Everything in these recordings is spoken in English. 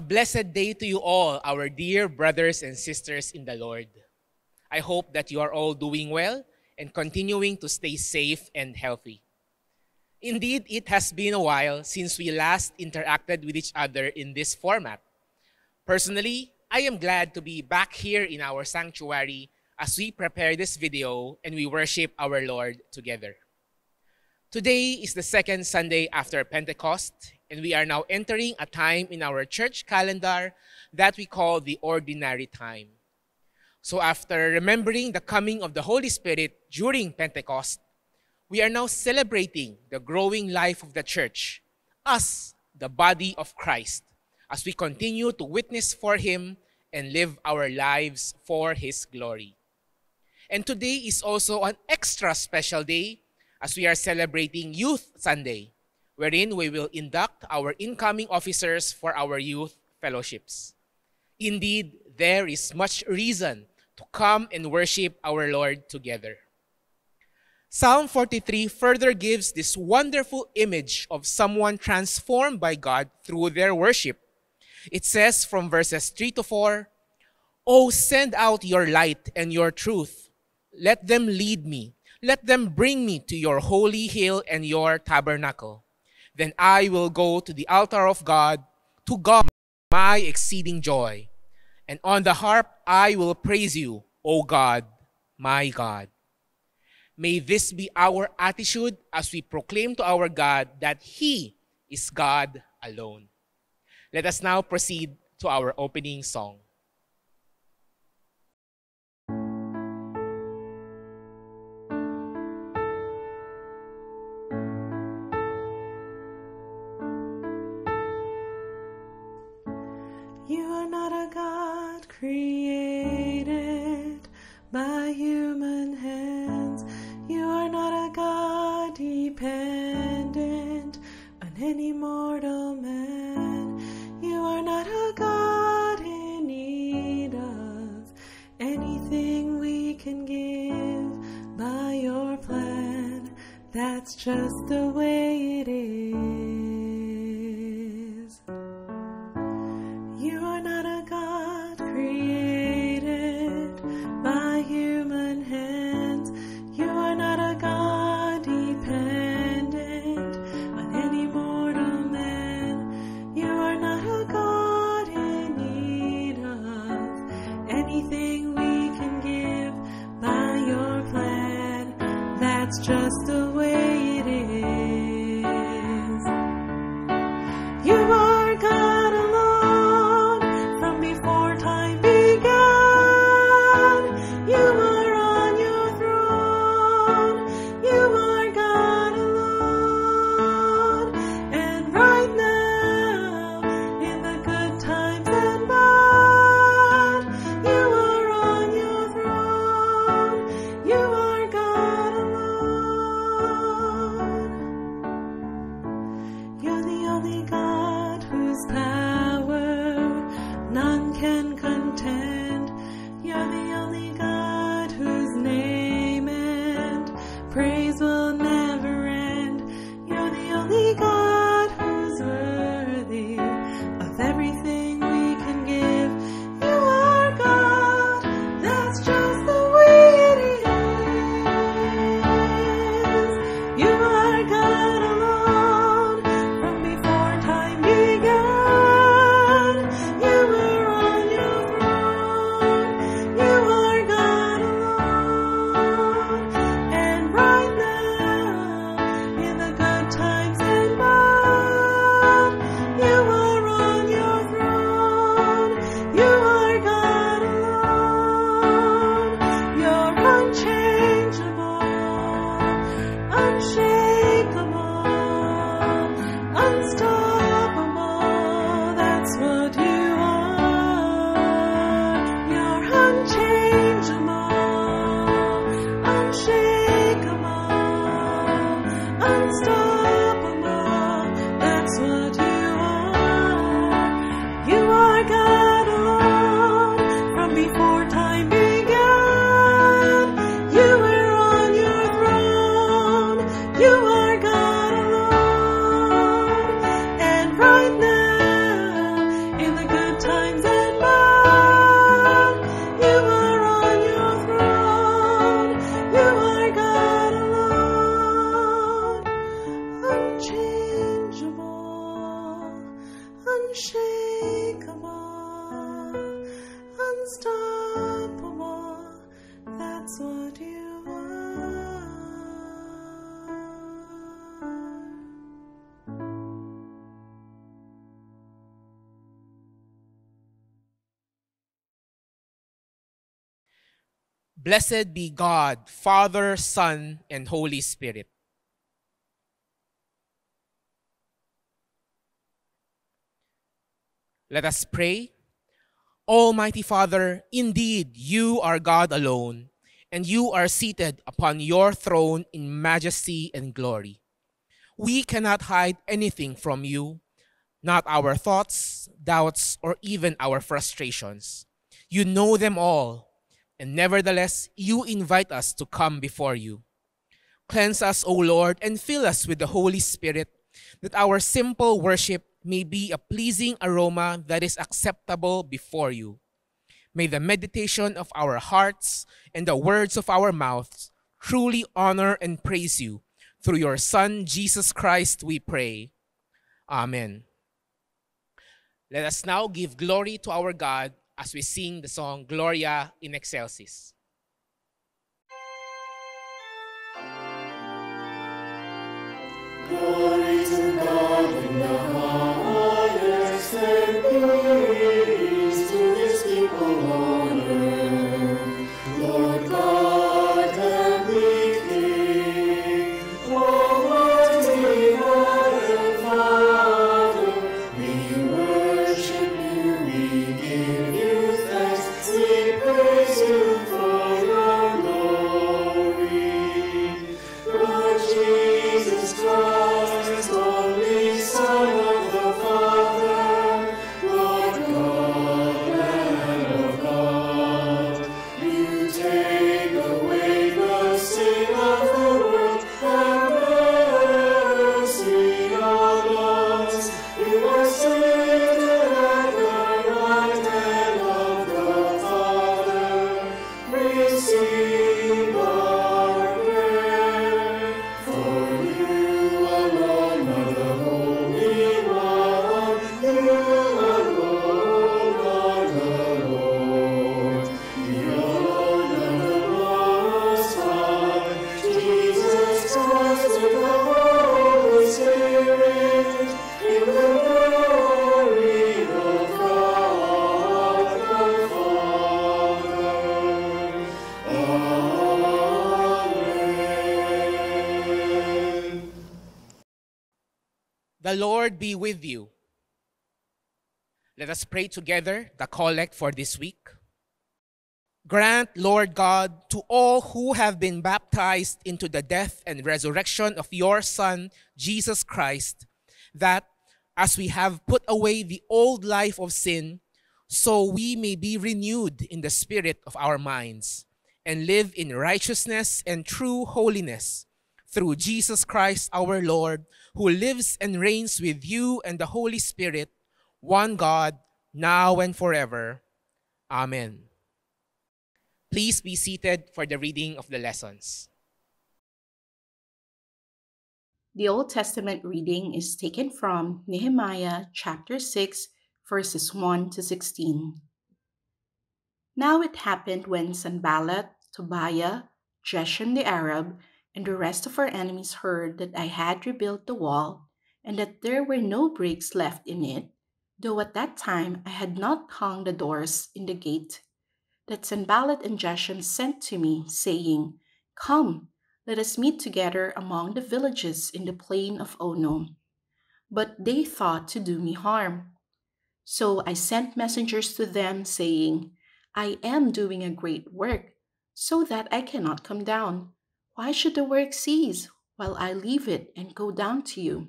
A blessed day to you all, our dear brothers and sisters in the Lord. I hope that you are all doing well and continuing to stay safe and healthy. Indeed, it has been a while since we last interacted with each other in this format. Personally, I am glad to be back here in our sanctuary as we prepare this video and we worship our Lord together. Today is the second Sunday after Pentecost, and we are now entering a time in our church calendar that we call the ordinary time. So, after remembering the coming of the Holy Spirit during Pentecost, we are now celebrating the growing life of the church, us, the body of Christ, as we continue to witness for Him and live our lives for His glory. And today is also an extra special day as we are celebrating Youth Sunday, wherein we will induct our incoming officers for our youth fellowships. Indeed, there is much reason to come and worship our Lord together. Psalm 43 further gives this wonderful image of someone transformed by God through their worship. It says from verses 3 to 4, Oh, send out your light and your truth. Let them lead me let them bring me to your holy hill and your tabernacle. Then I will go to the altar of God, to God, my exceeding joy. And on the harp I will praise you, O God, my God. May this be our attitude as we proclaim to our God that He is God alone. Let us now proceed to our opening song. Mortal man. You are not a God in need of anything we can give by your plan. That's just the way it is. Blessed be God, Father, Son, and Holy Spirit. Let us pray. Almighty Father, indeed you are God alone, and you are seated upon your throne in majesty and glory. We cannot hide anything from you, not our thoughts, doubts, or even our frustrations. You know them all, and nevertheless, you invite us to come before you. Cleanse us, O Lord, and fill us with the Holy Spirit, that our simple worship may be a pleasing aroma that is acceptable before you. May the meditation of our hearts and the words of our mouths truly honor and praise you. Through your Son, Jesus Christ, we pray. Amen. Let us now give glory to our God as we sing the song Gloria in Excelsis. Glory to God in the The Lord be with you. Let us pray together the collect for this week. Grant, Lord God, to all who have been baptized into the death and resurrection of your Son, Jesus Christ, that as we have put away the old life of sin, so we may be renewed in the spirit of our minds and live in righteousness and true holiness through Jesus Christ our Lord, who lives and reigns with you and the Holy Spirit, one God, now and forever. Amen. Please be seated for the reading of the lessons. The Old Testament reading is taken from Nehemiah chapter 6, verses 1 to 16. Now it happened when Sanballat, Tobiah, Geshem the Arab, and the rest of our enemies heard that I had rebuilt the wall, and that there were no breaks left in it, though at that time I had not hung the doors in the gate, that Sanballat and Geshem sent to me, saying, Come, let us meet together among the villages in the plain of Ono. But they thought to do me harm. So I sent messengers to them, saying, I am doing a great work, so that I cannot come down. Why should the work cease while I leave it and go down to you?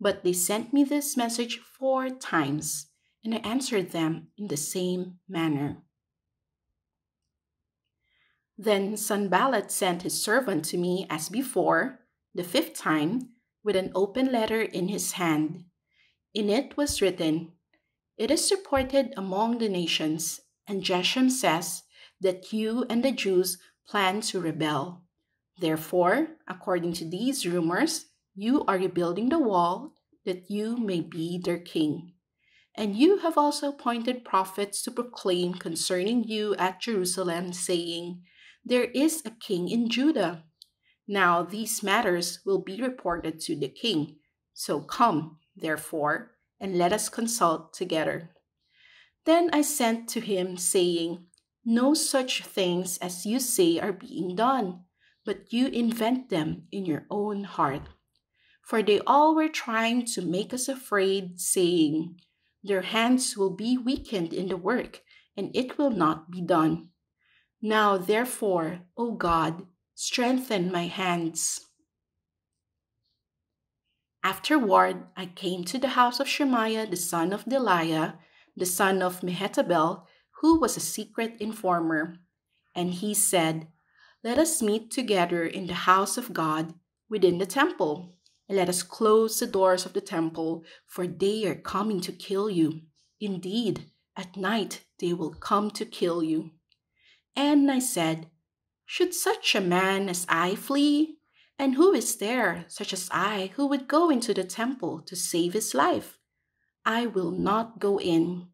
But they sent me this message four times, and I answered them in the same manner. Then Sanballat sent his servant to me as before, the fifth time, with an open letter in his hand. In it was written, It is reported among the nations, and Geshem says that you and the Jews plan to rebel. Therefore, according to these rumors, you are rebuilding the wall that you may be their king. And you have also appointed prophets to proclaim concerning you at Jerusalem, saying, There is a king in Judah. Now these matters will be reported to the king. So come, therefore, and let us consult together. Then I sent to him, saying, No such things as you say are being done, but you invent them in your own heart. For they all were trying to make us afraid, saying, Their hands will be weakened in the work, and it will not be done. Now, therefore, O God, strengthen my hands. Afterward, I came to the house of Shemaiah the son of Delaiah, the son of Mehetabel, who was a secret informer. And he said, Let us meet together in the house of God within the temple, and let us close the doors of the temple, for they are coming to kill you. Indeed, at night they will come to kill you. And I said, Should such a man as I flee? And who is there, such as I, who would go into the temple to save his life? I will not go in.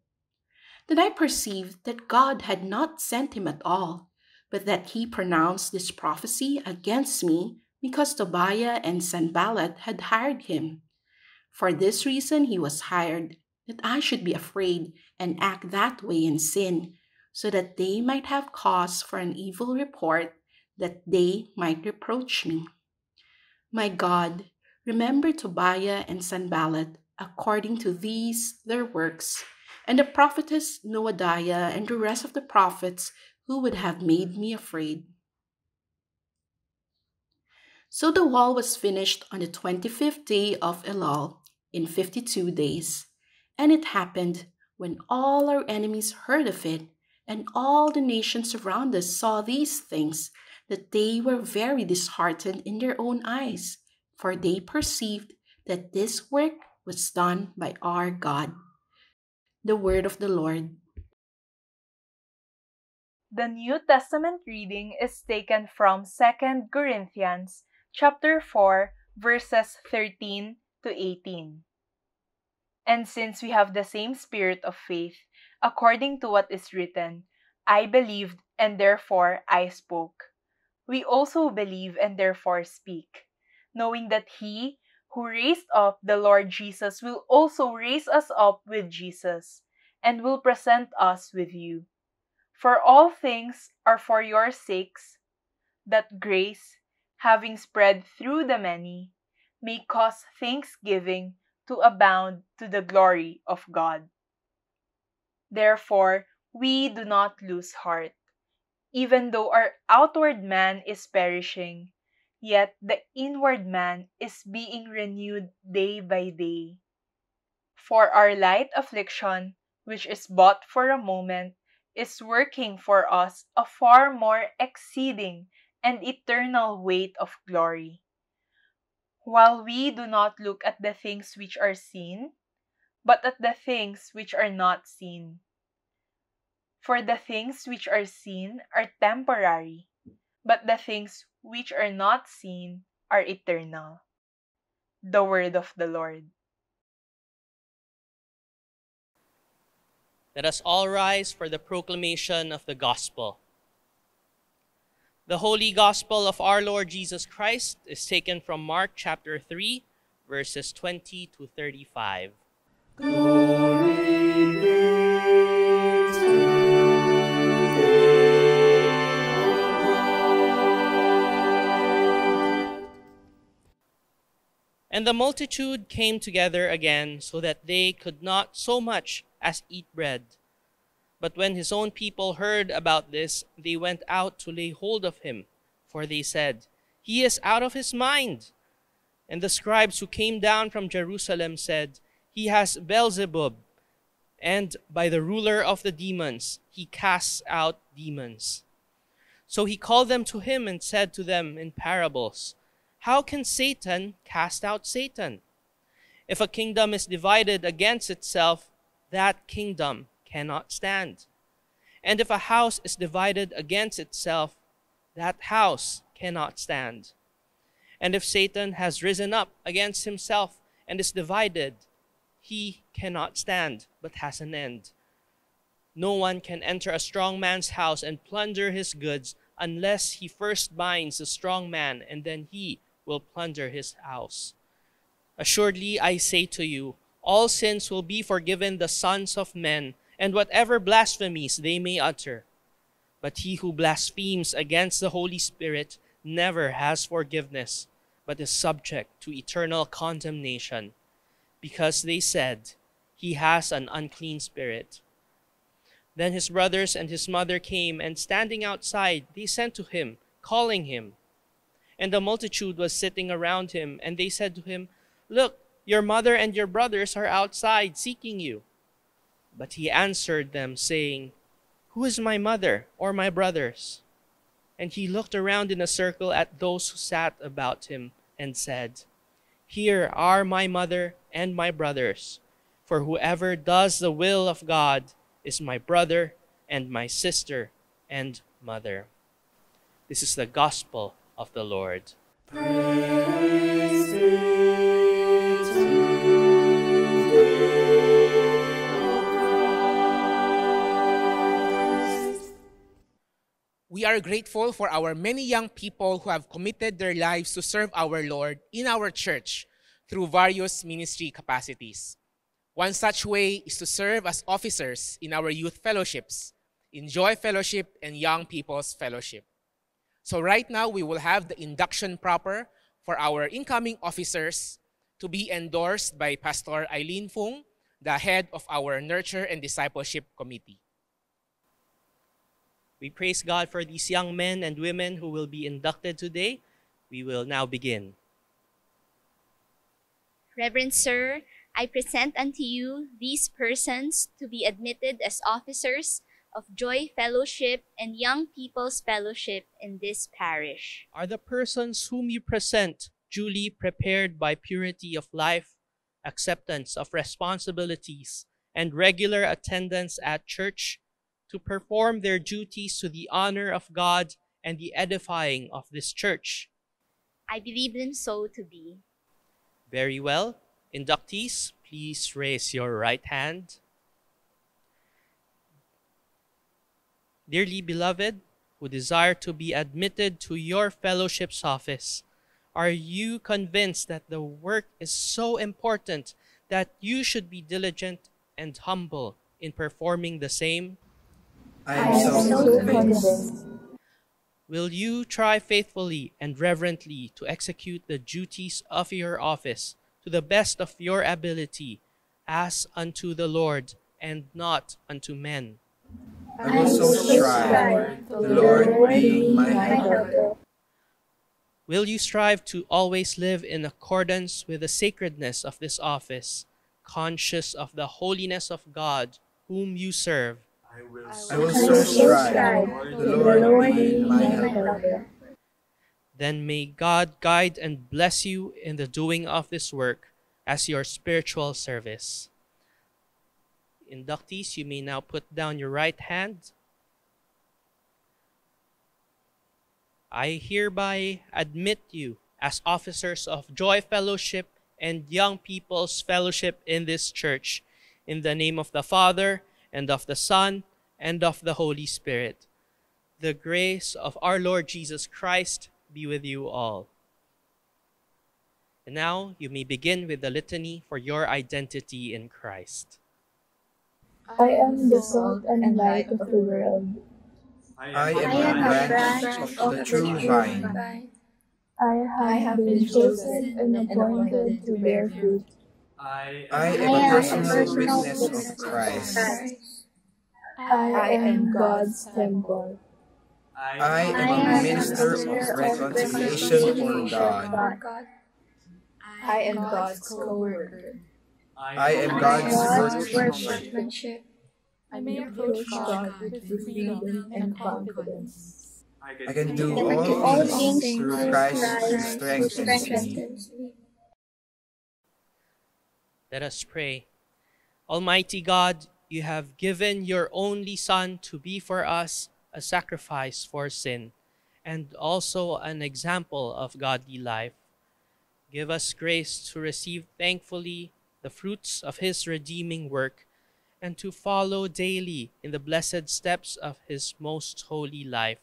Then I perceived that God had not sent him at all, but that he pronounced this prophecy against me because Tobiah and Sanballat had hired him. For this reason he was hired, that I should be afraid and act that way in sin, so that they might have cause for an evil report, that they might reproach me. My God, remember Tobiah and Sanballat according to these their works, and the prophetess Noadiah and the rest of the prophets who would have made me afraid. So the wall was finished on the twenty fifth day of Elul in fifty two days. And it happened when all our enemies heard of it, and all the nations around us saw these things, that they were very disheartened in their own eyes, for they perceived that this work was done by our God. The word of the Lord. The New Testament reading is taken from 2 Corinthians chapter 4 verses 13 to 18. And since we have the same spirit of faith, according to what is written, I believed and therefore I spoke we also believe and therefore speak, knowing that He who raised up the Lord Jesus will also raise us up with Jesus and will present us with you. For all things are for your sakes, that grace, having spread through the many, may cause thanksgiving to abound to the glory of God. Therefore, we do not lose heart even though our outward man is perishing, yet the inward man is being renewed day by day. For our light affliction, which is but for a moment, is working for us a far more exceeding and eternal weight of glory. While we do not look at the things which are seen, but at the things which are not seen. For the things which are seen are temporary, but the things which are not seen are eternal. The word of the Lord. Let us all rise for the proclamation of the gospel. The holy gospel of our Lord Jesus Christ is taken from Mark chapter 3, verses 20 to 35. Glory be to And the multitude came together again, so that they could not so much as eat bread. But when his own people heard about this, they went out to lay hold of him, for they said, He is out of his mind. And the scribes who came down from Jerusalem said, He has Beelzebub, and by the ruler of the demons he casts out demons. So he called them to him and said to them in parables, how can Satan cast out Satan? If a kingdom is divided against itself, that kingdom cannot stand. And if a house is divided against itself, that house cannot stand. And if Satan has risen up against himself and is divided, he cannot stand, but has an end. No one can enter a strong man's house and plunder his goods unless he first binds the strong man, and then he will plunder his house. Assuredly, I say to you, all sins will be forgiven the sons of men, and whatever blasphemies they may utter. But he who blasphemes against the Holy Spirit never has forgiveness, but is subject to eternal condemnation, because they said, He has an unclean spirit. Then his brothers and his mother came, and standing outside, they sent to him, calling him. And the multitude was sitting around him, and they said to him, Look, your mother and your brothers are outside seeking you. But he answered them, saying, who is my mother or my brothers? And he looked around in a circle at those who sat about him and said, Here are my mother and my brothers. For whoever does the will of God is my brother and my sister and mother. This is the gospel of the Lord. Praise We are grateful for our many young people who have committed their lives to serve our Lord in our church through various ministry capacities. One such way is to serve as officers in our youth fellowships, in Joy Fellowship and Young People's Fellowship. So right now, we will have the induction proper for our incoming officers to be endorsed by Pastor Eileen Fung, the head of our Nurture and Discipleship Committee. We praise God for these young men and women who will be inducted today. We will now begin. Reverend Sir, I present unto you these persons to be admitted as officers of Joy Fellowship and Young People's Fellowship in this parish. Are the persons whom you present duly prepared by purity of life, acceptance of responsibilities, and regular attendance at church to perform their duties to the honor of God and the edifying of this church? I believe them so to be. Very well. Inductees, please raise your right hand. Dearly beloved, who desire to be admitted to your fellowship's office, are you convinced that the work is so important that you should be diligent and humble in performing the same? I am so convinced. Will you try faithfully and reverently to execute the duties of your office to the best of your ability, as unto the Lord and not unto men? I will so strive, the Lord being my helper. Will you strive to always live in accordance with the sacredness of this office, conscious of the holiness of God whom you serve? I will so strive, the Lord being my helper. Then may God guide and bless you in the doing of this work as your spiritual service. Inductees, you may now put down your right hand. I hereby admit you as officers of Joy Fellowship and Young People's Fellowship in this church, in the name of the Father, and of the Son, and of the Holy Spirit. The grace of our Lord Jesus Christ be with you all. And now you may begin with the litany for your identity in Christ. I am the salt and light of the world. I am the branch of the true vine. I have been chosen and appointed to bear fruit. I am a personal witness of Christ. I am God's temple. I am a minister of reconciliation for God. I am God's co-worker. I am God's workmanship. workmanship. I may approach God with freedom and confidence. I can do all things through Christ who strengthens me. Let us pray. Almighty God, you have given your only Son to be for us a sacrifice for sin and also an example of godly life. Give us grace to receive thankfully the fruits of his redeeming work and to follow daily in the blessed steps of his most holy life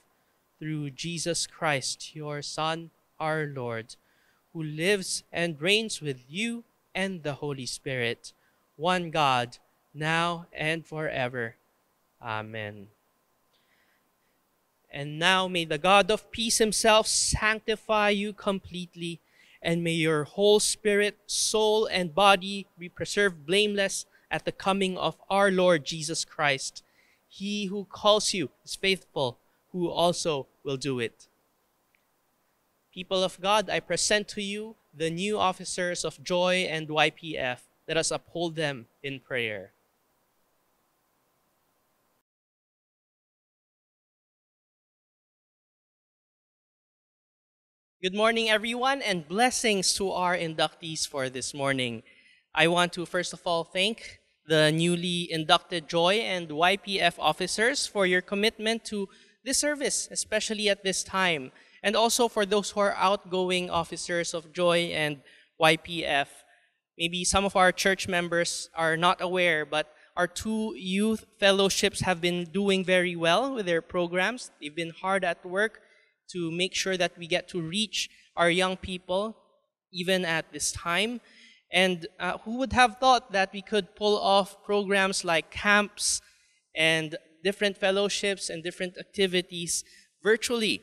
through Jesus Christ, your Son, our Lord, who lives and reigns with you and the Holy Spirit, one God, now and forever. Amen. And now may the God of peace himself sanctify you completely, and may your whole spirit, soul, and body be preserved blameless at the coming of our Lord Jesus Christ. He who calls you is faithful, who also will do it. People of God, I present to you the new officers of Joy and YPF. Let us uphold them in prayer. Good morning, everyone, and blessings to our inductees for this morning. I want to first of all thank the newly inducted Joy and YPF officers for your commitment to this service, especially at this time, and also for those who are outgoing officers of Joy and YPF. Maybe some of our church members are not aware, but our two youth fellowships have been doing very well with their programs. They've been hard at work to make sure that we get to reach our young people even at this time. And uh, who would have thought that we could pull off programs like camps and different fellowships and different activities virtually?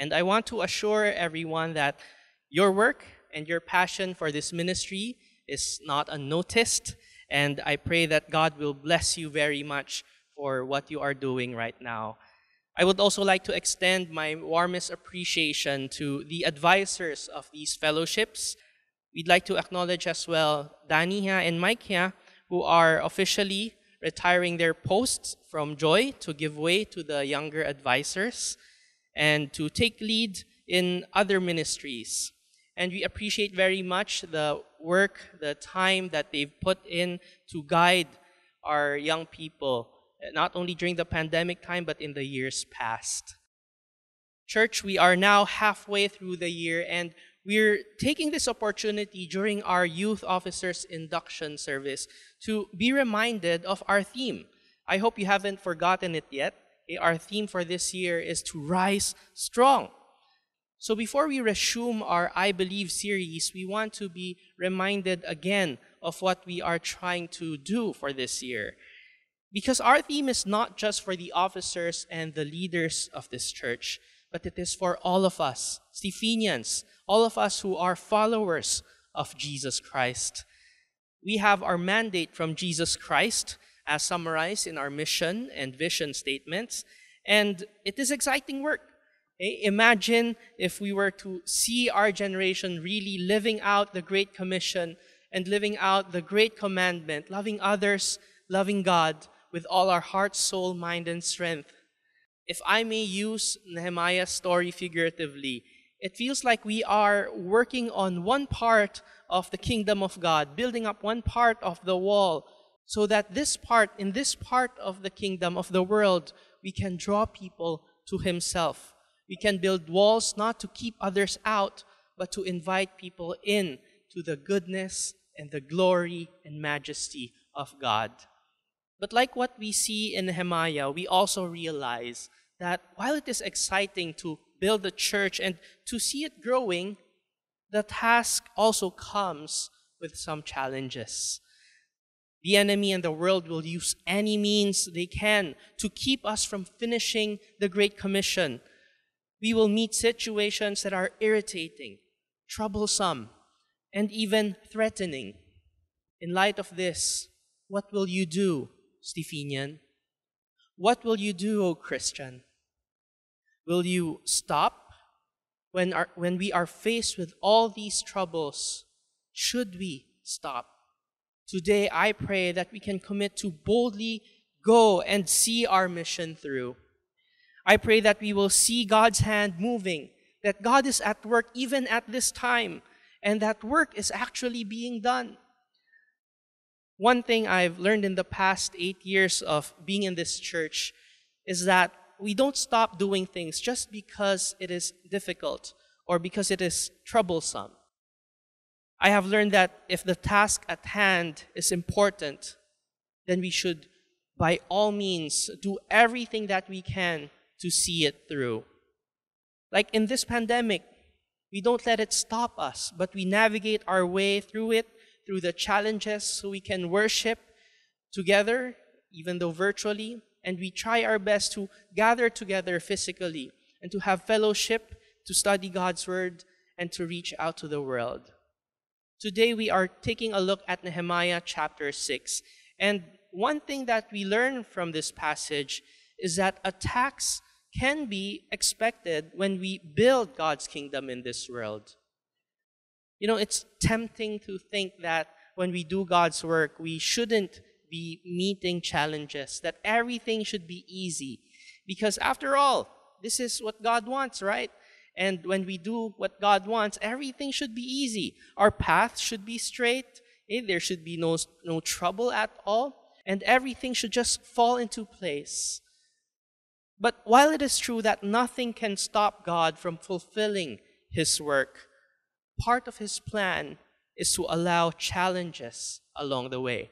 And I want to assure everyone that your work and your passion for this ministry is not unnoticed. And I pray that God will bless you very much for what you are doing right now. I would also like to extend my warmest appreciation to the advisors of these fellowships. We'd like to acknowledge as well Daniha and Maikia, who are officially retiring their posts from Joy to give way to the younger advisors and to take lead in other ministries. And we appreciate very much the work, the time that they've put in to guide our young people, not only during the pandemic time, but in the years past. Church, we are now halfway through the year, and we're taking this opportunity during our youth officers induction service to be reminded of our theme. I hope you haven't forgotten it yet. Our theme for this year is to rise strong. So before we resume our I Believe series, we want to be reminded again of what we are trying to do for this year. Because our theme is not just for the officers and the leaders of this church, but it is for all of us, Stephenians, all of us who are followers of Jesus Christ. We have our mandate from Jesus Christ as summarized in our mission and vision statements, and it is exciting work. Okay? Imagine if we were to see our generation really living out the Great Commission and living out the Great Commandment, loving others, loving God with all our heart, soul, mind, and strength. If I may use Nehemiah's story figuratively, it feels like we are working on one part of the kingdom of God, building up one part of the wall, so that this part, in this part of the kingdom of the world, we can draw people to Himself. We can build walls not to keep others out, but to invite people in to the goodness and the glory and majesty of God. But like what we see in Nehemiah, we also realize that while it is exciting to build the church and to see it growing, the task also comes with some challenges. The enemy and the world will use any means they can to keep us from finishing the Great Commission. We will meet situations that are irritating, troublesome, and even threatening. In light of this, what will you do, Stephenian? What will you do, O Christian? Will you stop when, our, when we are faced with all these troubles? Should we stop? Today, I pray that we can commit to boldly go and see our mission through. I pray that we will see God's hand moving, that God is at work even at this time, and that work is actually being done. One thing I've learned in the past eight years of being in this church is that we don't stop doing things just because it is difficult or because it is troublesome. I have learned that if the task at hand is important, then we should, by all means, do everything that we can to see it through. Like in this pandemic, we don't let it stop us, but we navigate our way through it, through the challenges, so we can worship together, even though virtually, and we try our best to gather together physically and to have fellowship, to study God's Word, and to reach out to the world. Today we are taking a look at Nehemiah chapter 6. And one thing that we learn from this passage is that attacks can be expected when we build God's kingdom in this world. You know, it's tempting to think that when we do God's work, we shouldn't be meeting challenges, that everything should be easy. Because after all, this is what God wants, right? And when we do what God wants, everything should be easy. Our path should be straight. Eh? There should be no, no trouble at all. And everything should just fall into place. But while it is true that nothing can stop God from fulfilling His work, part of His plan is to allow challenges along the way.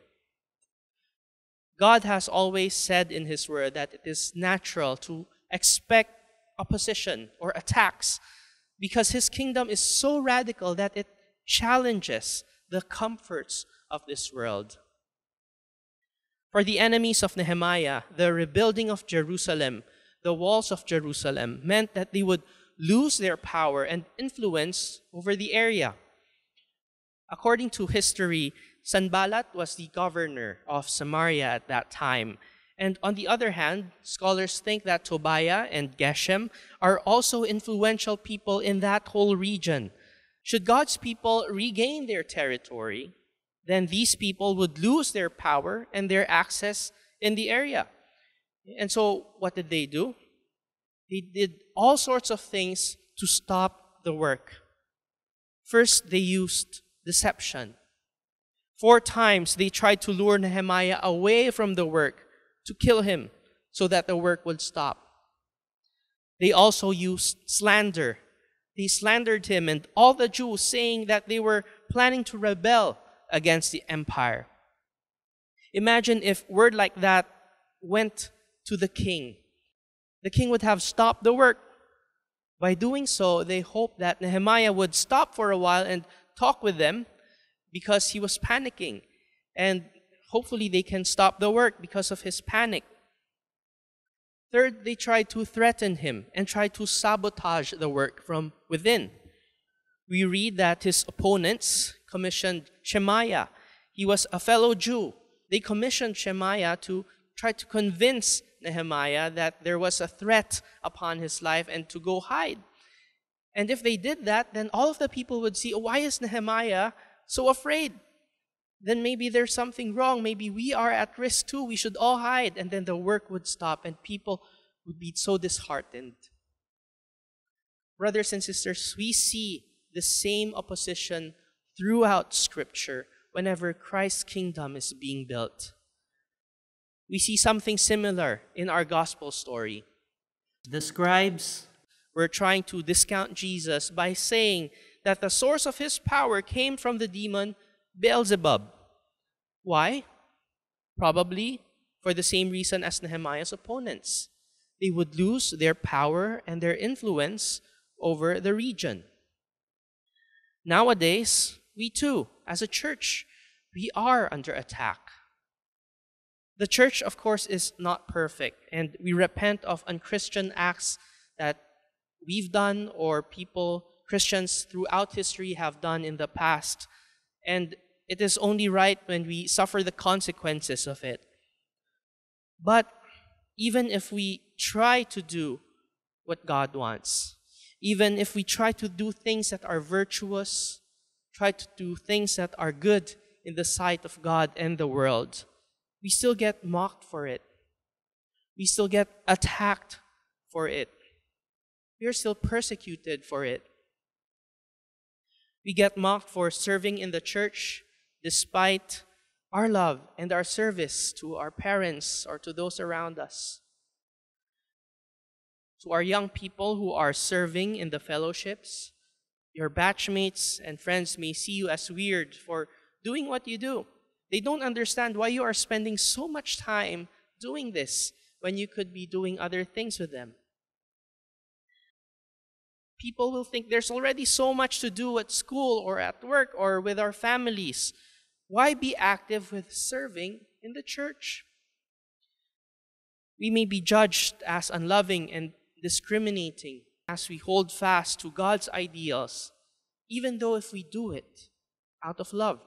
God has always said in His Word that it is natural to expect opposition or attacks because His kingdom is so radical that it challenges the comforts of this world. For the enemies of Nehemiah, the rebuilding of Jerusalem, the walls of Jerusalem, meant that they would lose their power and influence over the area. According to history, Sanballat was the governor of Samaria at that time. And on the other hand, scholars think that Tobiah and Geshem are also influential people in that whole region. Should God's people regain their territory, then these people would lose their power and their access in the area. And so, what did they do? They did all sorts of things to stop the work. First, they used deception. Four times they tried to lure Nehemiah away from the work to kill him so that the work would stop. They also used slander. They slandered him and all the Jews, saying that they were planning to rebel against the empire. Imagine if word like that went to the king. The king would have stopped the work. By doing so, they hoped that Nehemiah would stop for a while and talk with them because he was panicking. And hopefully they can stop the work because of his panic. Third, they tried to threaten him and try to sabotage the work from within. We read that his opponents commissioned Shemaiah. He was a fellow Jew. They commissioned Shemaiah to try to convince Nehemiah that there was a threat upon his life and to go hide. And if they did that, then all of the people would see, why is Nehemiah so afraid? Then maybe there's something wrong. Maybe we are at risk too. We should all hide. And then the work would stop and people would be so disheartened. Brothers and sisters, we see the same opposition throughout Scripture whenever Christ's kingdom is being built. We see something similar in our gospel story. The scribes were trying to discount Jesus by saying that the source of his power came from the demon Beelzebub. Why? Probably for the same reason as Nehemiah's opponents. They would lose their power and their influence over the region. Nowadays, we too, as a church, we are under attack. The church, of course, is not perfect, and we repent of unchristian acts that we've done or people, Christians throughout history, have done in the past. And it is only right when we suffer the consequences of it. But even if we try to do what God wants, even if we try to do things that are virtuous, try to do things that are good in the sight of God and the world, we still get mocked for it. We still get attacked for it. We are still persecuted for it. We get mocked for serving in the church despite our love and our service to our parents or to those around us. To our young people who are serving in the fellowships, your batchmates and friends may see you as weird for doing what you do. They don't understand why you are spending so much time doing this when you could be doing other things with them. People will think there's already so much to do at school or at work or with our families. Why be active with serving in the church? We may be judged as unloving and discriminating as we hold fast to God's ideals, even though if we do it out of love.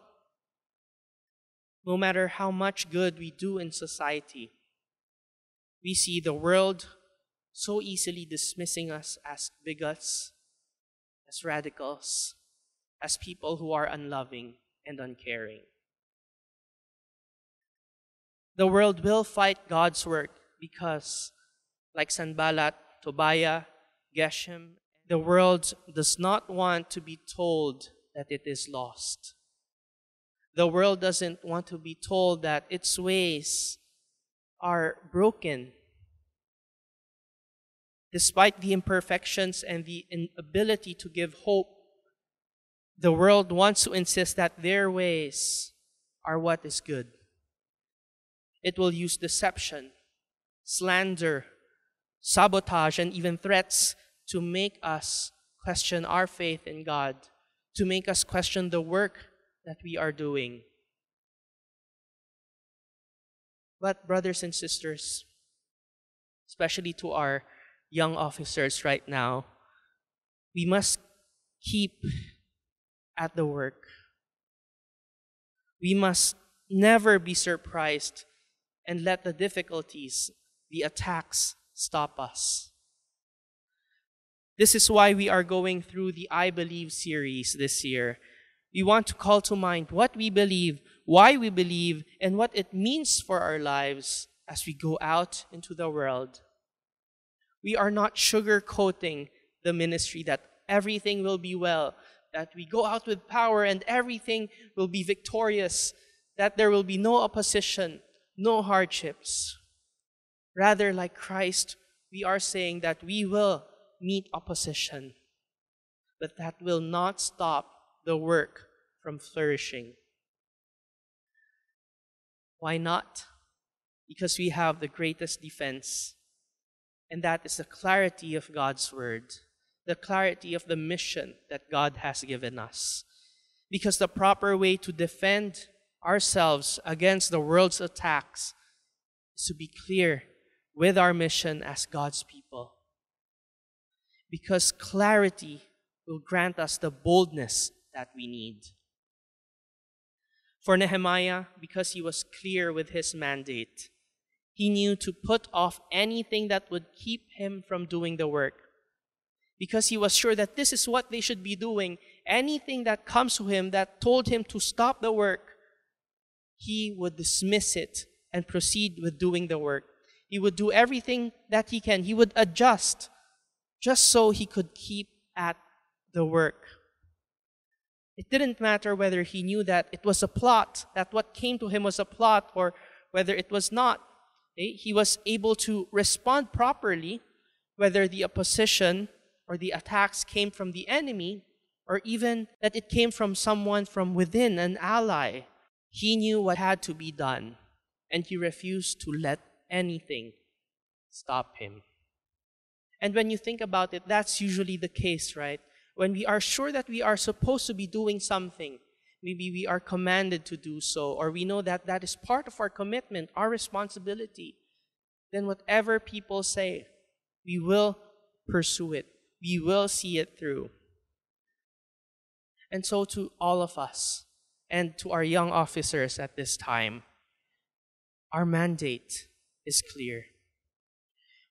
No matter how much good we do in society, we see the world so easily dismissing us as bigots, as radicals, as people who are unloving and uncaring. The world will fight God's work because, like Sanballat, Tobiah, Geshem, the world does not want to be told that it is lost. The world doesn't want to be told that its ways are broken. Despite the imperfections and the inability to give hope, the world wants to insist that their ways are what is good. It will use deception, slander, sabotage, and even threats to make us question our faith in God, to make us question the work that we are doing. But, brothers and sisters, especially to our young officers right now, we must keep at the work. We must never be surprised and let the difficulties, the attacks, stop us. This is why we are going through the I Believe series this year. We want to call to mind what we believe, why we believe, and what it means for our lives as we go out into the world. We are not sugarcoating the ministry that everything will be well, that we go out with power and everything will be victorious, that there will be no opposition, no hardships. Rather, like Christ, we are saying that we will meet opposition, but that will not stop the work from flourishing. Why not? Because we have the greatest defense, and that is the clarity of God's Word, the clarity of the mission that God has given us. Because the proper way to defend ourselves against the world's attacks is to be clear with our mission as God's people. Because clarity will grant us the boldness that we need. For Nehemiah, because he was clear with his mandate, he knew to put off anything that would keep him from doing the work. Because he was sure that this is what they should be doing. Anything that comes to him that told him to stop the work, he would dismiss it and proceed with doing the work. He would do everything that he can. He would adjust just so he could keep at the work. It didn't matter whether he knew that it was a plot, that what came to him was a plot, or whether it was not. Eh, he was able to respond properly, whether the opposition or the attacks came from the enemy, or even that it came from someone from within, an ally. He knew what had to be done, and he refused to let anything stop him. And when you think about it, that's usually the case, right? when we are sure that we are supposed to be doing something, maybe we are commanded to do so, or we know that that is part of our commitment, our responsibility, then whatever people say, we will pursue it. We will see it through. And so, to all of us and to our young officers at this time, our mandate is clear.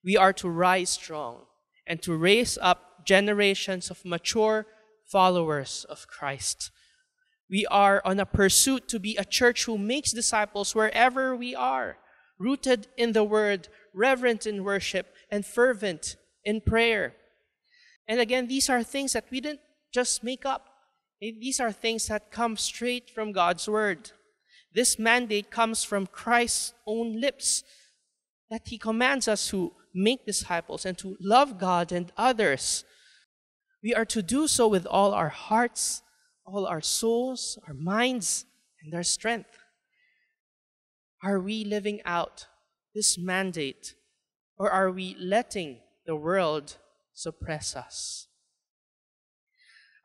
We are to rise strong and to raise up generations of mature followers of Christ. We are on a pursuit to be a church who makes disciples wherever we are, rooted in the word, reverent in worship, and fervent in prayer. And again, these are things that we didn't just make up. These are things that come straight from God's word. This mandate comes from Christ's own lips that he commands us to make disciples and to love God and others we are to do so with all our hearts, all our souls, our minds, and our strength. Are we living out this mandate, or are we letting the world suppress us?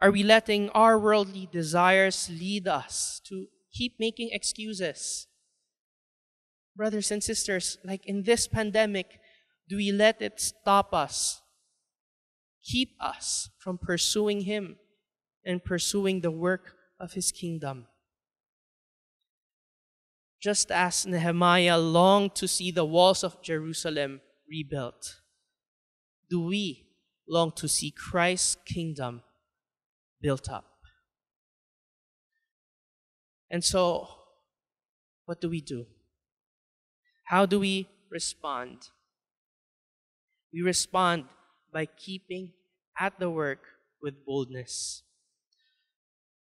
Are we letting our worldly desires lead us to keep making excuses? brothers and sisters, like in this pandemic, do we let it stop us, keep us from pursuing Him and pursuing the work of His kingdom? Just as Nehemiah longed to see the walls of Jerusalem rebuilt, do we long to see Christ's kingdom built up? And so, what do we do? How do we respond? We respond by keeping at the work with boldness.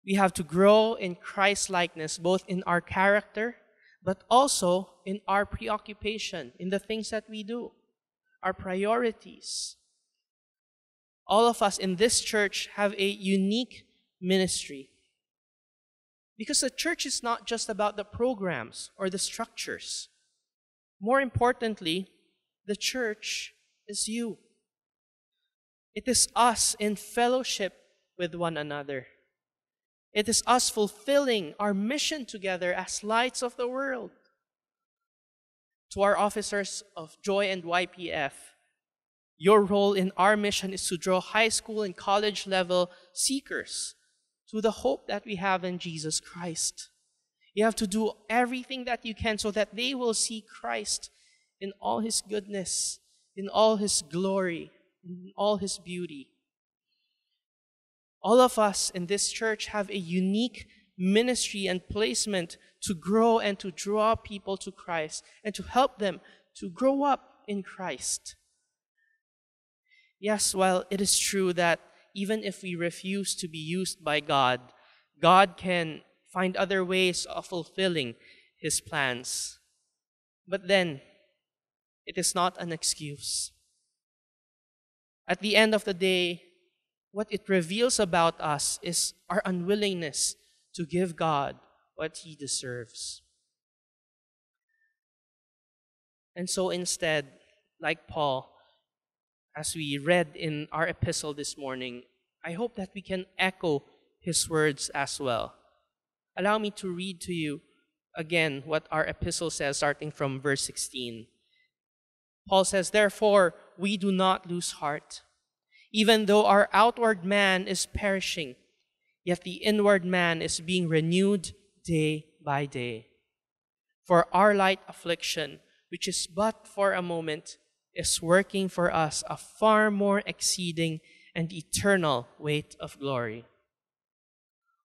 We have to grow in Christ likeness, both in our character, but also in our preoccupation, in the things that we do, our priorities. All of us in this church have a unique ministry. Because the church is not just about the programs or the structures. More importantly, the church is you. It is us in fellowship with one another. It is us fulfilling our mission together as lights of the world. To our officers of Joy and YPF, your role in our mission is to draw high school and college level seekers to the hope that we have in Jesus Christ. You have to do everything that you can so that they will see Christ in all his goodness, in all his glory, in all his beauty. All of us in this church have a unique ministry and placement to grow and to draw people to Christ and to help them to grow up in Christ. Yes, while it is true that even if we refuse to be used by God, God can find other ways of fulfilling his plans. But then, it is not an excuse. At the end of the day, what it reveals about us is our unwillingness to give God what he deserves. And so instead, like Paul, as we read in our epistle this morning, I hope that we can echo his words as well. Allow me to read to you again what our epistle says, starting from verse 16. Paul says, Therefore, we do not lose heart. Even though our outward man is perishing, yet the inward man is being renewed day by day. For our light affliction, which is but for a moment, is working for us a far more exceeding and eternal weight of glory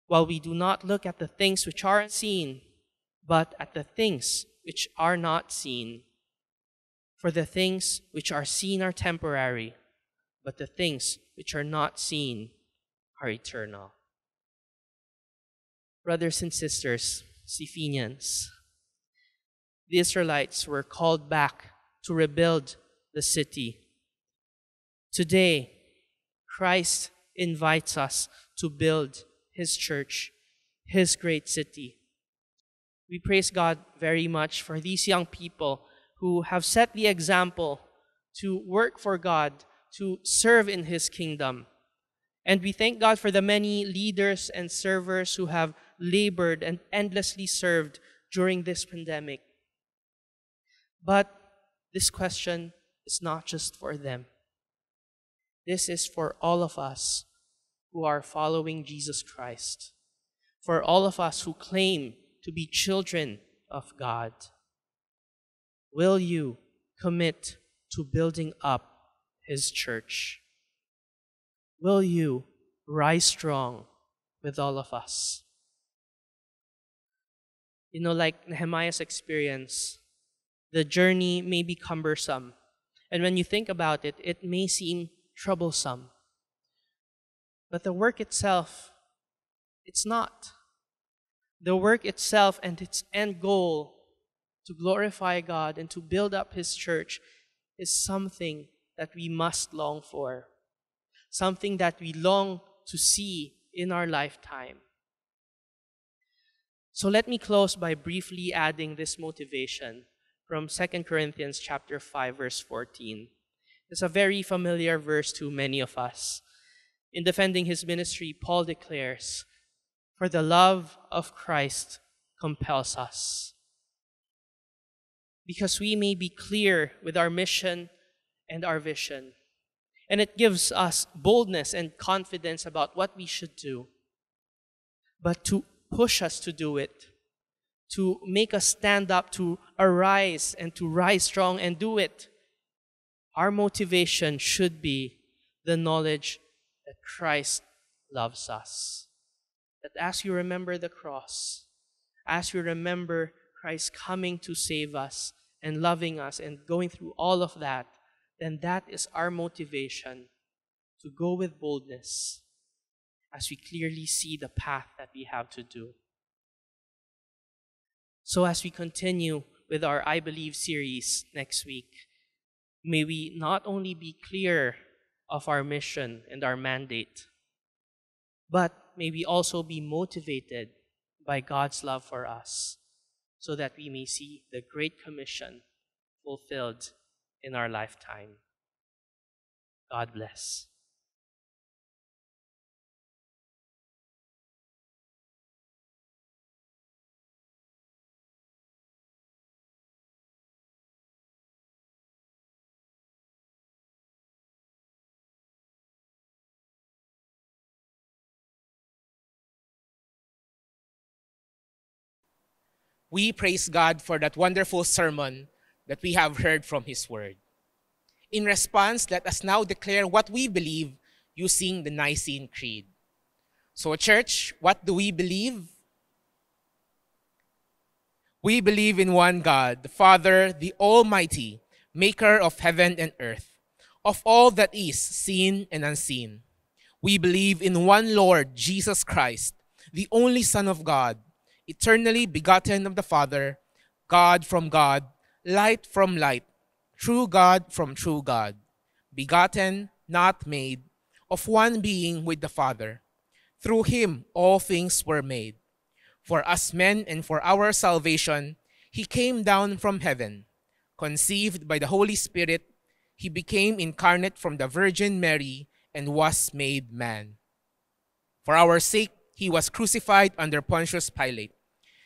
while we do not look at the things which are seen, but at the things which are not seen. For the things which are seen are temporary, but the things which are not seen are eternal. Brothers and sisters, Stephenians, the Israelites were called back to rebuild the city. Today, Christ invites us to build his church, His great city. We praise God very much for these young people who have set the example to work for God, to serve in His kingdom. And we thank God for the many leaders and servers who have labored and endlessly served during this pandemic. But this question is not just for them. This is for all of us who are following Jesus Christ, for all of us who claim to be children of God. Will you commit to building up His church? Will you rise strong with all of us? You know, like Nehemiah's experience, the journey may be cumbersome. And when you think about it, it may seem troublesome. But the work itself, it's not. The work itself and its end goal to glorify God and to build up His church is something that we must long for, something that we long to see in our lifetime. So let me close by briefly adding this motivation from 2 Corinthians chapter 5 verse 14. It's a very familiar verse to many of us. In defending his ministry, Paul declares, For the love of Christ compels us. because we may be clear with our mission and our vision. And it gives us boldness and confidence about what we should do. But to push us to do it, to make us stand up, to arise and to rise strong and do it, our motivation should be the knowledge that Christ loves us. That as you remember the cross, as you remember Christ coming to save us and loving us and going through all of that, then that is our motivation to go with boldness as we clearly see the path that we have to do. So, as we continue with our I Believe series next week, may we not only be clear of our mission and our mandate, but may we also be motivated by God's love for us so that we may see the Great Commission fulfilled in our lifetime. God bless. We praise God for that wonderful sermon that we have heard from His Word. In response, let us now declare what we believe using the Nicene Creed. So, church, what do we believe? We believe in one God, the Father, the Almighty, maker of heaven and earth, of all that is seen and unseen. We believe in one Lord, Jesus Christ, the only Son of God, eternally begotten of the Father, God from God, light from light, true God from true God, begotten, not made, of one being with the Father. Through him all things were made. For us men and for our salvation, he came down from heaven. Conceived by the Holy Spirit, he became incarnate from the Virgin Mary and was made man. For our sake, he was crucified under Pontius Pilate.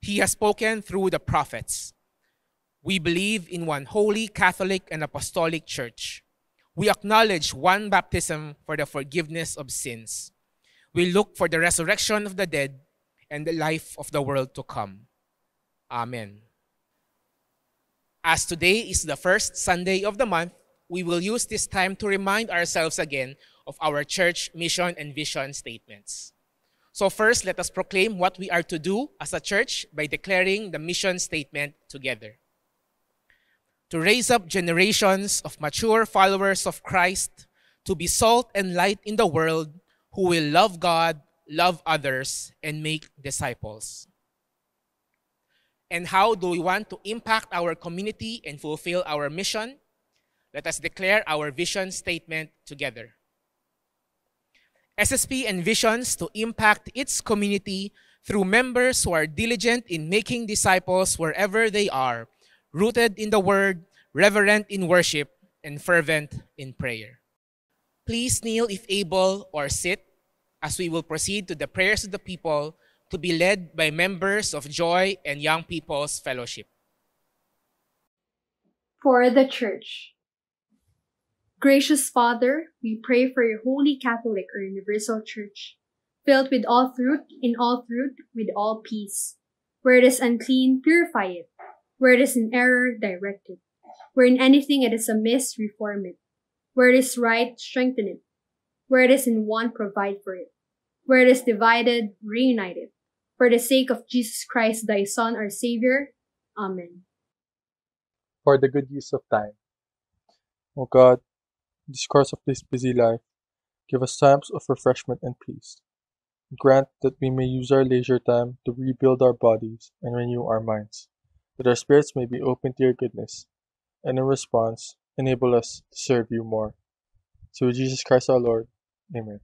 He has spoken through the prophets. We believe in one holy Catholic and Apostolic Church. We acknowledge one baptism for the forgiveness of sins. We look for the resurrection of the dead and the life of the world to come. Amen. As today is the first Sunday of the month, we will use this time to remind ourselves again of our church mission and vision statements. So, first, let us proclaim what we are to do as a church by declaring the mission statement together. To raise up generations of mature followers of Christ, to be salt and light in the world, who will love God, love others, and make disciples. And how do we want to impact our community and fulfill our mission? Let us declare our vision statement together. SSP envisions to impact its community through members who are diligent in making disciples wherever they are, rooted in the Word, reverent in worship, and fervent in prayer. Please kneel if able or sit as we will proceed to the prayers of the people to be led by members of Joy and Young People's Fellowship. For the Church. Gracious Father, we pray for your holy Catholic or universal Church, filled with all truth, in all truth, with all peace. Where it is unclean, purify it. Where it is in error, direct it. Where in anything it is amiss, reform it. Where it is right, strengthen it. Where it is in want, provide for it. Where it is divided, reunite it. For the sake of Jesus Christ, thy Son, our Savior. Amen. For the good use of time. O God, in this course of this busy life, give us times of refreshment and peace. Grant that we may use our leisure time to rebuild our bodies and renew our minds, that our spirits may be open to your goodness. and in response, enable us to serve you more. Through Jesus Christ our Lord. Amen.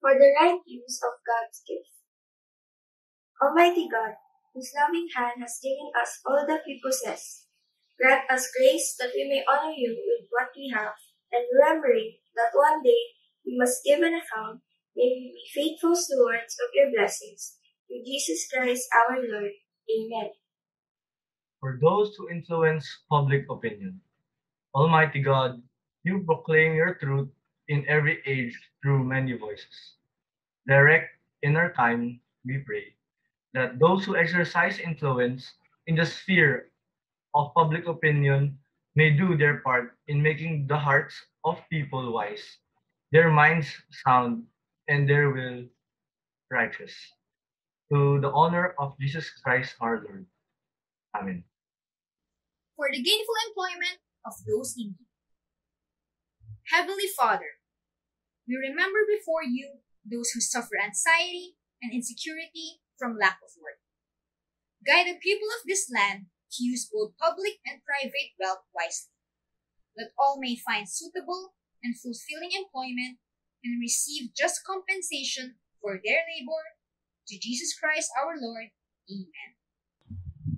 For the right use of God's gift. Almighty God, whose loving hand has given us all that we possess, grant us grace that we may honor you with what we have, and remembering that one day we must give an account, may we be faithful stewards of your blessings. Through Jesus Christ our Lord. Amen. For those who influence public opinion, Almighty God, you proclaim your truth in every age through many voices. Direct in our time, we pray, that those who exercise influence in the sphere of public opinion may do their part in making the hearts of people wise, their minds sound, and their will righteous. To the honor of Jesus Christ our Lord. Amen. For the gainful employment of those in need. Heavenly Father, we remember before you those who suffer anxiety and insecurity from lack of work. Guide the people of this land use both public and private wealth wisely, that all may find suitable and fulfilling employment and receive just compensation for their labor. To Jesus Christ our Lord. Amen.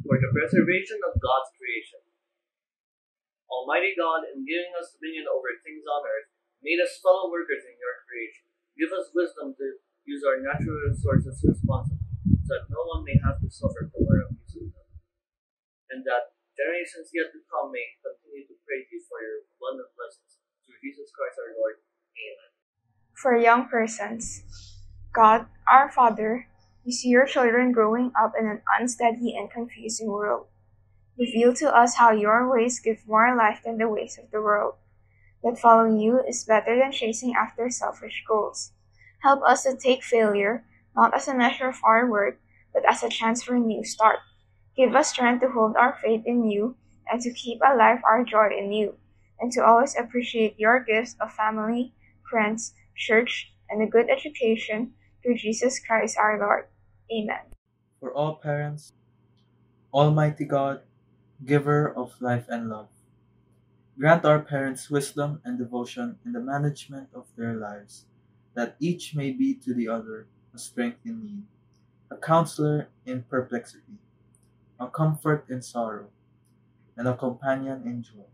For the preservation of God's creation. Almighty God, in giving us dominion over things on earth, made us fellow workers in your creation. Give us wisdom to use our natural resources responsibly, so that no one may have to suffer for our them. And that generations yet to come may continue to praise you for your abundant blessings. Through Jesus Christ our Lord. Amen. For young persons, God, our Father, you see your children growing up in an unsteady and confusing world. Reveal to us how your ways give more life than the ways of the world. That following you is better than chasing after selfish goals. Help us to take failure not as a measure of our worth, but as a chance for a new start. Give us strength to hold our faith in you and to keep alive our joy in you, and to always appreciate your gifts of family, friends, church, and a good education through Jesus Christ our Lord. Amen. For all parents, Almighty God, giver of life and love, grant our parents wisdom and devotion in the management of their lives, that each may be to the other a strength in need, a counselor in perplexity, a comfort in sorrow, and a companion in joy.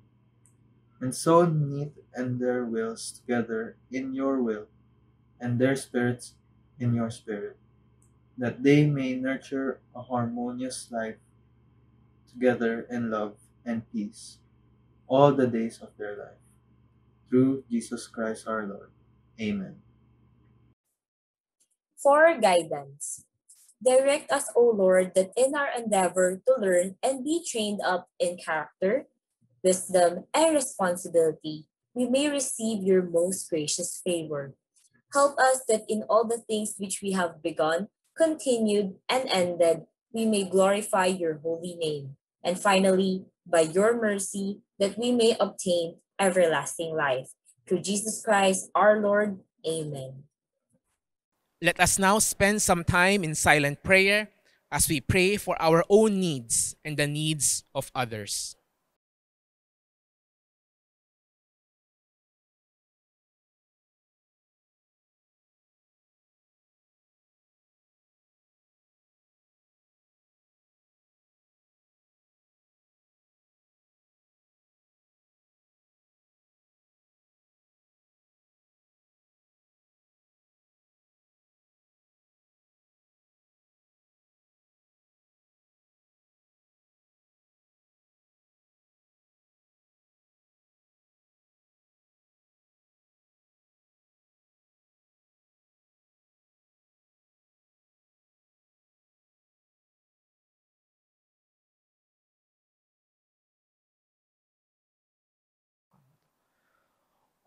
And so knit and their wills together in your will, and their spirits in your spirit that they may nurture a harmonious life together in love and peace all the days of their life. Through Jesus Christ our Lord. Amen. For guidance. Direct us, O Lord, that in our endeavor to learn and be trained up in character, wisdom, and responsibility, we may receive your most gracious favor. Help us that in all the things which we have begun, continued, and ended, we may glorify your holy name. And finally, by your mercy, that we may obtain everlasting life. Through Jesus Christ our Lord. Amen. Let us now spend some time in silent prayer as we pray for our own needs and the needs of others.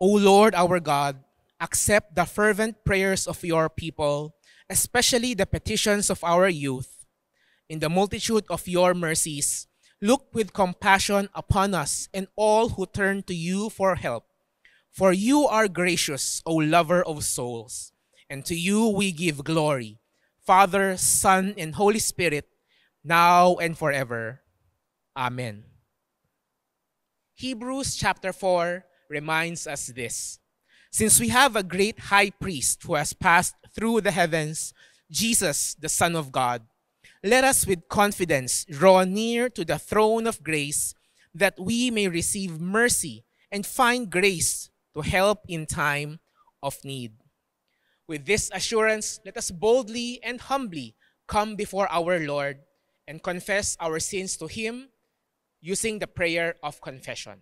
O Lord our God, accept the fervent prayers of your people, especially the petitions of our youth. In the multitude of your mercies, look with compassion upon us and all who turn to you for help. For you are gracious, O lover of souls, and to you we give glory, Father, Son, and Holy Spirit, now and forever. Amen. Hebrews chapter 4 reminds us this. Since we have a great high priest who has passed through the heavens, Jesus, the Son of God, let us with confidence draw near to the throne of grace that we may receive mercy and find grace to help in time of need. With this assurance, let us boldly and humbly come before our Lord and confess our sins to Him using the prayer of confession.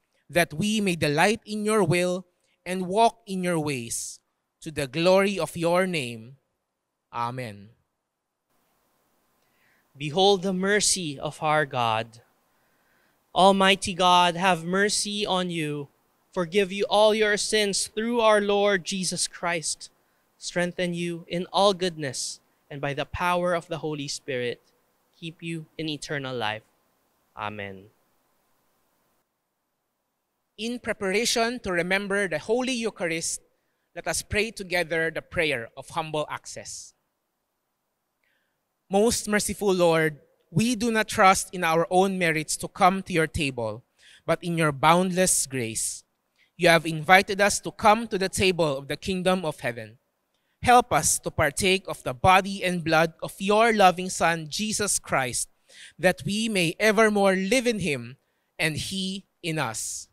that we may delight in your will and walk in your ways, to the glory of your name. Amen. Behold the mercy of our God. Almighty God, have mercy on you, forgive you all your sins through our Lord Jesus Christ, strengthen you in all goodness, and by the power of the Holy Spirit, keep you in eternal life. Amen. In preparation to remember the Holy Eucharist, let us pray together the prayer of humble access. Most merciful Lord, we do not trust in our own merits to come to your table, but in your boundless grace. You have invited us to come to the table of the kingdom of heaven. Help us to partake of the body and blood of your loving Son, Jesus Christ, that we may evermore live in him and he in us.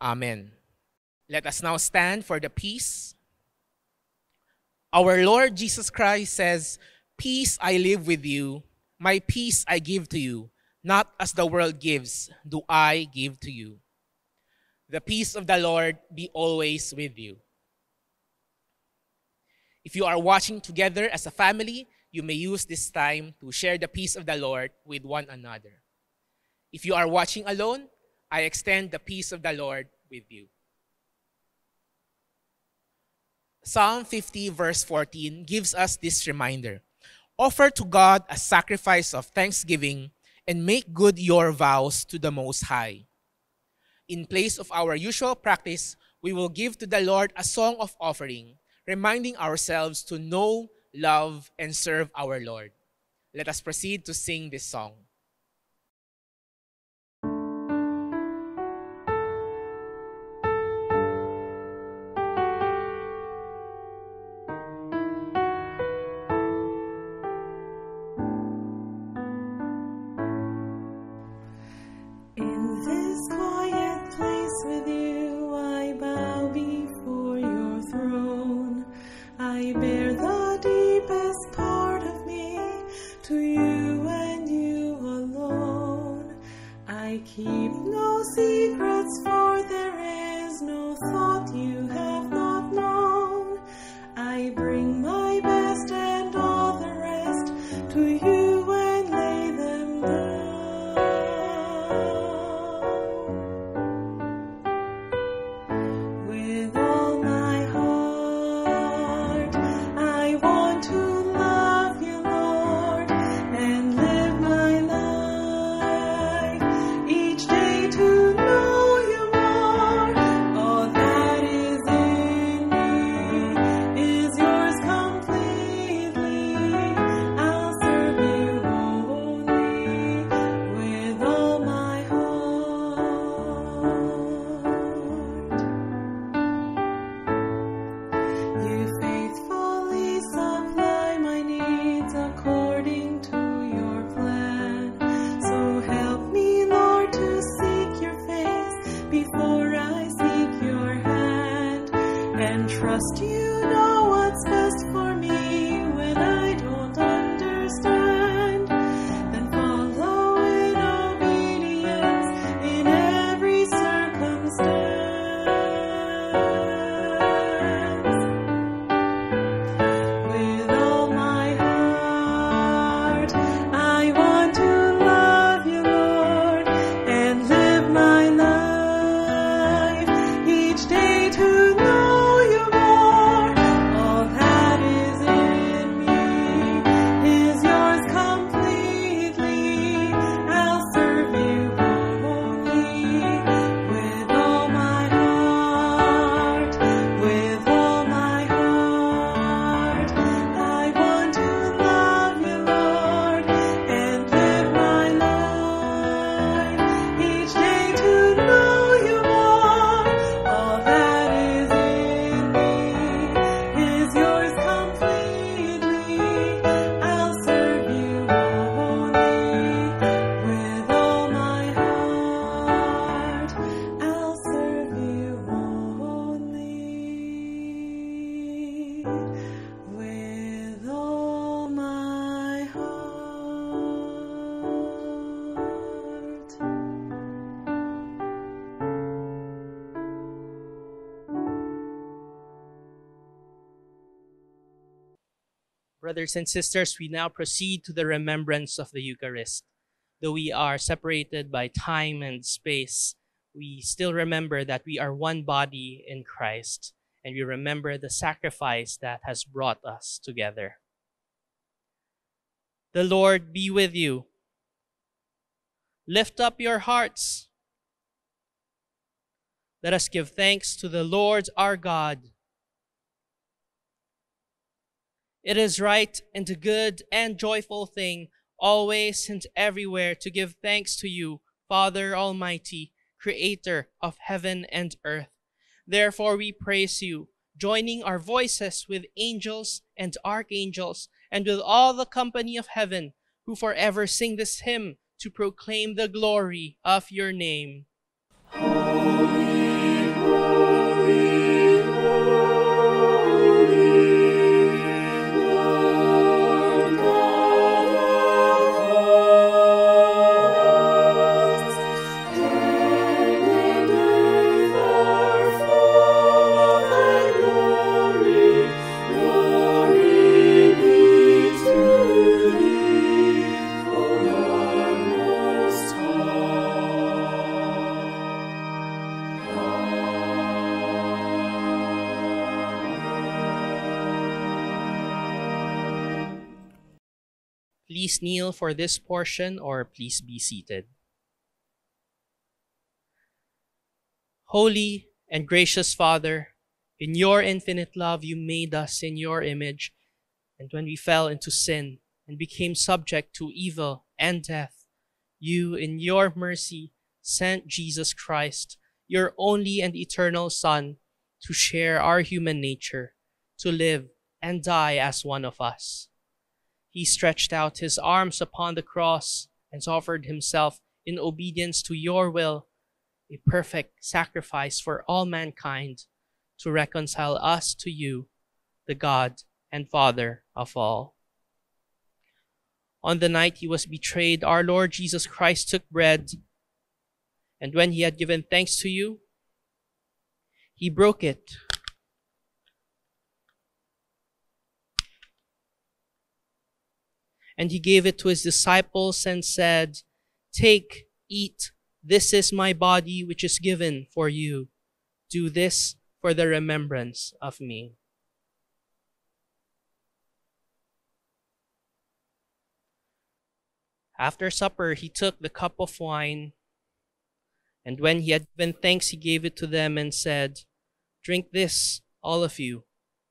Amen. Let us now stand for the peace. Our Lord Jesus Christ says, Peace I live with you, my peace I give to you, not as the world gives, do I give to you. The peace of the Lord be always with you. If you are watching together as a family, you may use this time to share the peace of the Lord with one another. If you are watching alone, I extend the peace of the Lord with you. Psalm 50, verse 14, gives us this reminder Offer to God a sacrifice of thanksgiving and make good your vows to the Most High. In place of our usual practice, we will give to the Lord a song of offering, reminding ourselves to know, love, and serve our Lord. Let us proceed to sing this song. to Brothers and sisters, we now proceed to the remembrance of the Eucharist. Though we are separated by time and space, we still remember that we are one body in Christ, and we remember the sacrifice that has brought us together. The Lord be with you. Lift up your hearts. Let us give thanks to the Lord our God. It is right and a good and joyful thing, always and everywhere, to give thanks to you, Father Almighty, Creator of heaven and earth. Therefore we praise you, joining our voices with angels and archangels, and with all the company of heaven, who forever sing this hymn to proclaim the glory of your name. Please kneel for this portion or please be seated. Holy and gracious Father, in your infinite love, you made us in your image. And when we fell into sin and became subject to evil and death, you, in your mercy, sent Jesus Christ, your only and eternal Son, to share our human nature, to live and die as one of us. He stretched out his arms upon the cross and offered himself in obedience to your will, a perfect sacrifice for all mankind to reconcile us to you, the God and Father of all. On the night he was betrayed, our Lord Jesus Christ took bread, and when he had given thanks to you, he broke it And he gave it to his disciples and said, Take, eat, this is my body which is given for you. Do this for the remembrance of me. After supper, he took the cup of wine, and when he had given thanks, he gave it to them and said, Drink this, all of you.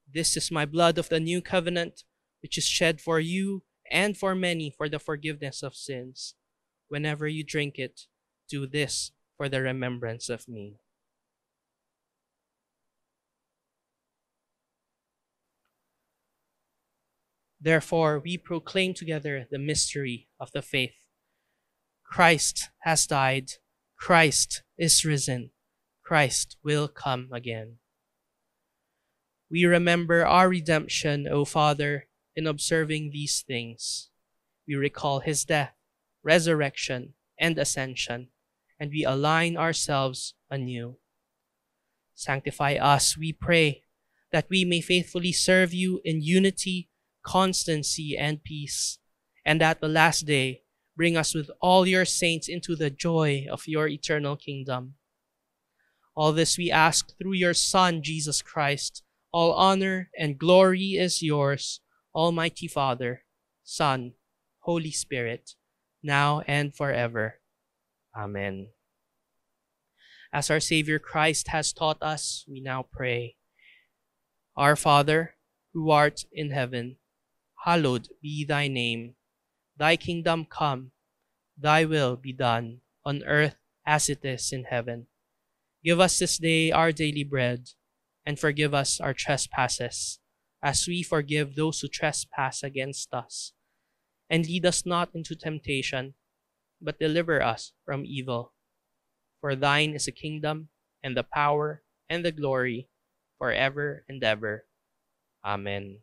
This is my blood of the new covenant, which is shed for you and for many for the forgiveness of sins. Whenever you drink it, do this for the remembrance of me. Therefore, we proclaim together the mystery of the faith. Christ has died. Christ is risen. Christ will come again. We remember our redemption, O Father, in observing these things. We recall his death, resurrection, and ascension, and we align ourselves anew. Sanctify us, we pray, that we may faithfully serve you in unity, constancy, and peace, and at the last day bring us with all your saints into the joy of your eternal kingdom. All this we ask through your Son, Jesus Christ. All honor and glory is yours Almighty Father, Son, Holy Spirit, now and forever. Amen. As our Savior Christ has taught us, we now pray. Our Father, who art in heaven, hallowed be thy name. Thy kingdom come, thy will be done, on earth as it is in heaven. Give us this day our daily bread, and forgive us our trespasses as we forgive those who trespass against us. And lead us not into temptation, but deliver us from evil. For thine is the kingdom, and the power, and the glory, forever and ever. Amen.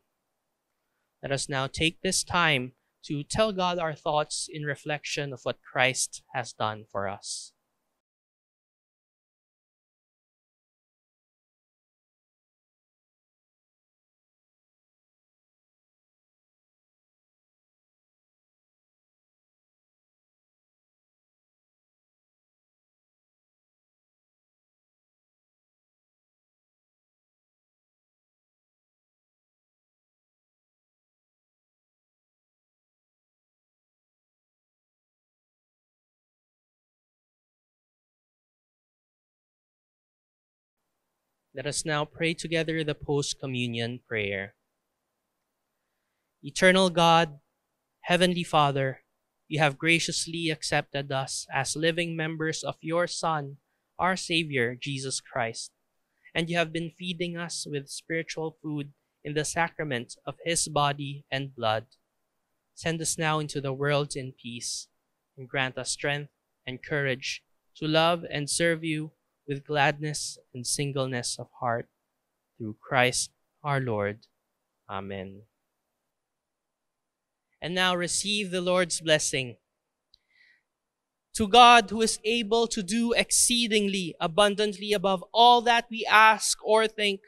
Let us now take this time to tell God our thoughts in reflection of what Christ has done for us. Let us now pray together the post communion prayer. Eternal God, Heavenly Father, you have graciously accepted us as living members of your Son, our Savior, Jesus Christ, and you have been feeding us with spiritual food in the sacrament of his body and blood. Send us now into the world in peace, and grant us strength and courage to love and serve you with gladness and singleness of heart. Through Christ our Lord. Amen. And now receive the Lord's blessing. To God, who is able to do exceedingly abundantly above all that we ask or think,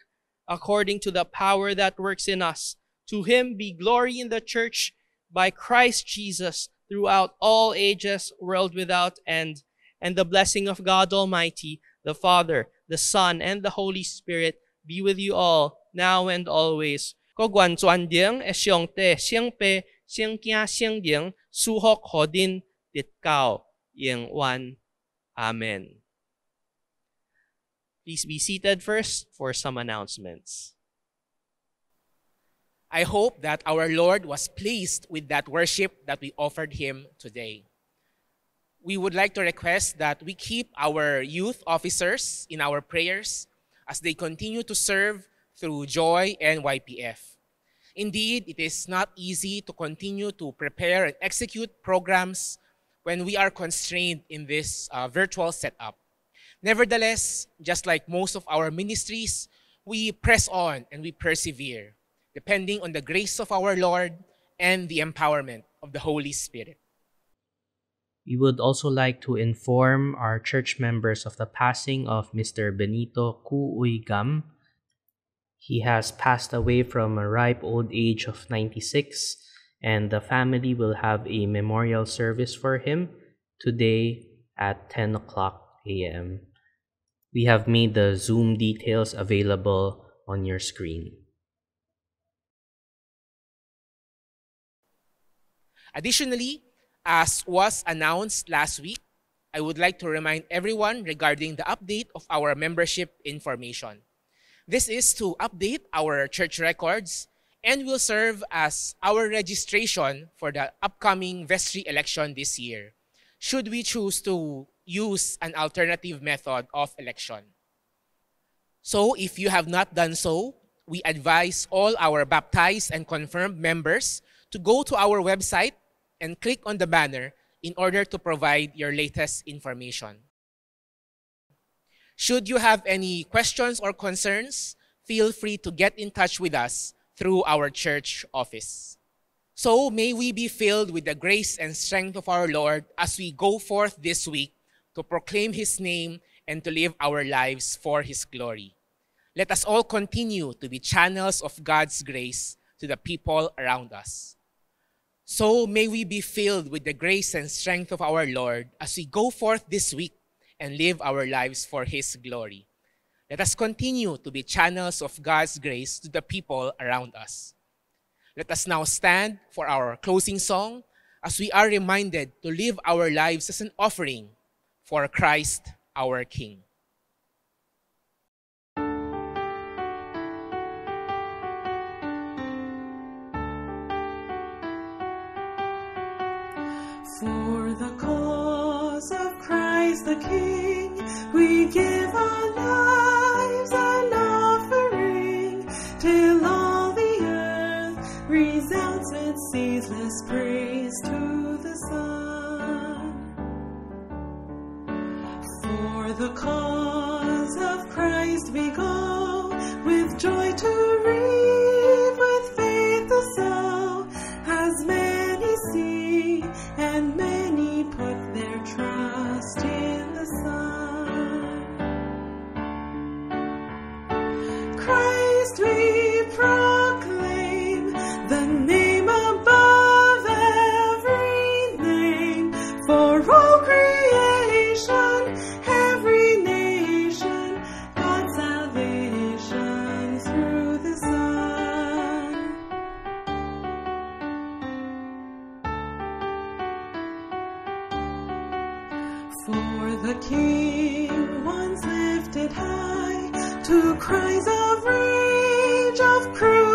according to the power that works in us, to him be glory in the church by Christ Jesus throughout all ages, world without end. And the blessing of God Almighty, the Father, the Son, and the Holy Spirit be with you all, now and always. 各管专定的上帝、上帝、圣经、圣灵，祝福可定得高永远。Amen. Please be seated first for some announcements. I hope that our Lord was pleased with that worship that we offered Him today. We would like to request that we keep our youth officers in our prayers as they continue to serve through Joy and YPF. Indeed, it is not easy to continue to prepare and execute programs when we are constrained in this uh, virtual setup. Nevertheless, just like most of our ministries, we press on and we persevere, depending on the grace of our Lord and the empowerment of the Holy Spirit. We would also like to inform our church members of the passing of Mr. Benito Kuuigam. He has passed away from a ripe old age of 96, and the family will have a memorial service for him today at 10 o'clock a.m. We have made the Zoom details available on your screen. Additionally, as was announced last week, I would like to remind everyone regarding the update of our membership information. This is to update our church records and will serve as our registration for the upcoming vestry election this year, should we choose to use an alternative method of election. So if you have not done so, we advise all our baptized and confirmed members to go to our website and click on the banner in order to provide your latest information. Should you have any questions or concerns, feel free to get in touch with us through our church office. So may we be filled with the grace and strength of our Lord as we go forth this week to proclaim His name and to live our lives for His glory. Let us all continue to be channels of God's grace to the people around us. So may we be filled with the grace and strength of our Lord as we go forth this week and live our lives for His glory. Let us continue to be channels of God's grace to the people around us. Let us now stand for our closing song as we are reminded to live our lives as an offering for Christ our King. The King, we give our lives an offering till all the earth resounds with ceaseless praise to the Son. For the cause of Christ we For the King once lifted high to cries of rage of crucify,